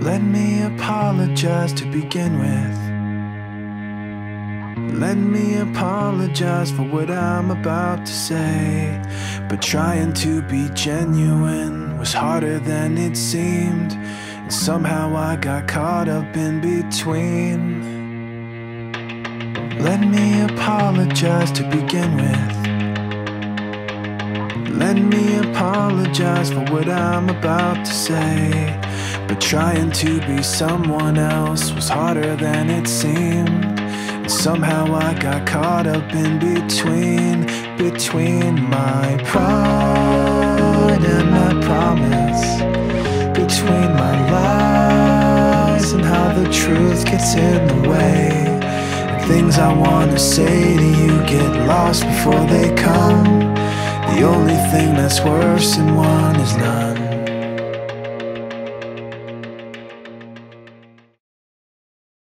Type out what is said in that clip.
Let me apologize to begin with. Let me apologize for what I'm about to say. But trying to be genuine was harder than it seemed. And somehow I got caught up in between. Let me apologize to begin with. Let me apologize for what I'm about to say. But trying to be someone else was harder than it seemed. And somehow I got caught up in between, between my pride and my promise, between my lies and how the truth gets in the way. And things I wanna say to you get lost before they come. The only thing that's worse than one is none.